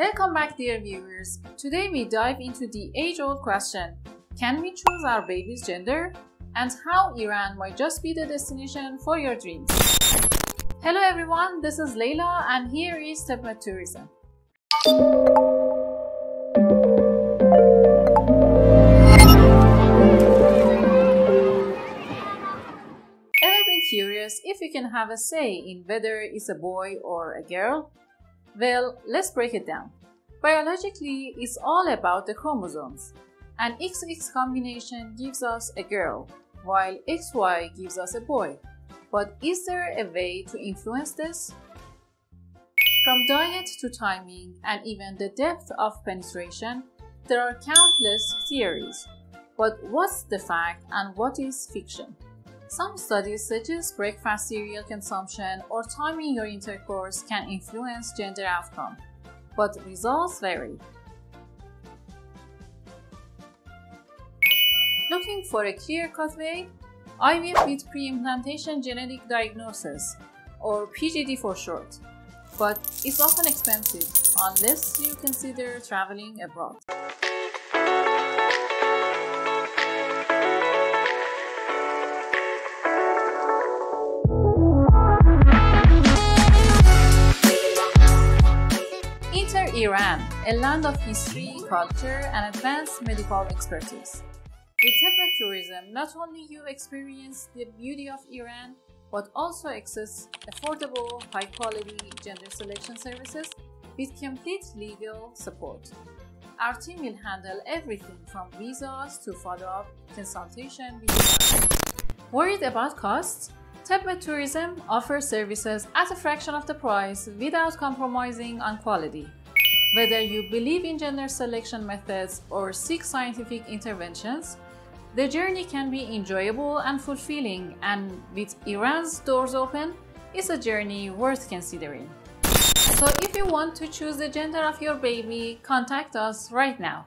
Welcome back dear viewers. Today we dive into the age-old question, can we choose our baby's gender? And how Iran might just be the destination for your dreams. Hello everyone, this is Leila and here is TebMed Tourism. Ever been curious if you can have a say in whether it's a boy or a girl? Well, let's break it down. Biologically, it's all about the chromosomes. An XX combination gives us a girl, while XY gives us a boy. But is there a way to influence this? From diet to timing and even the depth of penetration, there are countless theories. But what's the fact and what is fiction? Some studies suggest breakfast cereal consumption or timing your intercourse can influence gender outcome, but results vary. Looking for a clear-cut way? IVF with pre-implantation genetic diagnosis, or PGD for short. But it's often expensive unless you consider traveling abroad. Iran, a land of history, culture, and advanced medical expertise. With TebMed tourism, not only you experience the beauty of Iran, but also access affordable, high-quality gender selection services with complete legal support. Our team will handle everything from visas to follow-up consultation. Worried about costs? TebMed Tourism offers services at a fraction of the price without compromising on quality. Whether you believe in gender selection methods or seek scientific interventions, the journey can be enjoyable and fulfilling, and with Iran's doors open, it's a journey worth considering. So if you want to choose the gender of your baby, contact us right now.